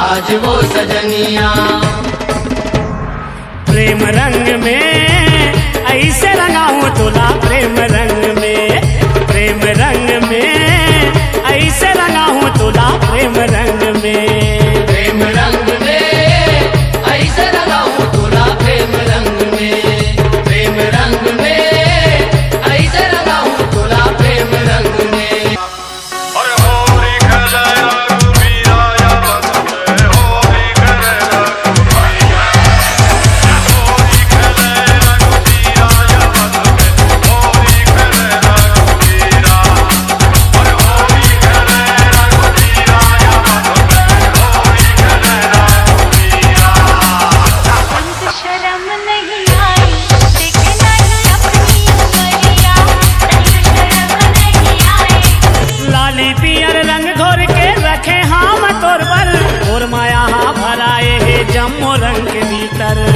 आज वो सजनिया। प्रेम रंग में ऐसे रंगाऊं तोला प्रेम रंग amor, Angelita.